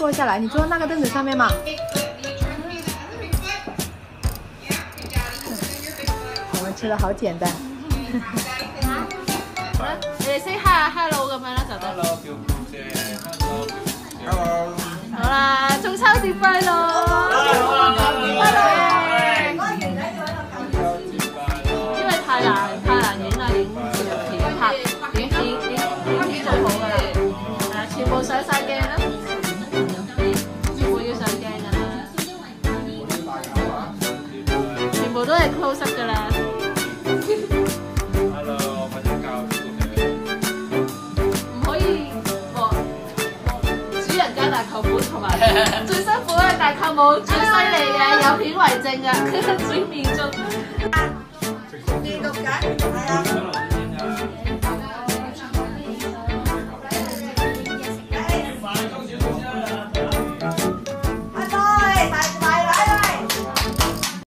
坐下来，你坐那个凳子上面嘛。我们吃的好简单。你哋 say hi hello 咁樣啦就得。Hello，叫姑姐。Hello。好啦，中秋節快樂！快樂！因為太難太難影啦，影自由片拍影片影影片做好㗎啦，係啊，全部上晒鏡啦，都系 close up 噶啦。Hello 唔可以主人家大舅父同埋 最辛苦嘅大舅母最犀利嘅有片为证啊 最面中。啊呢度解系啊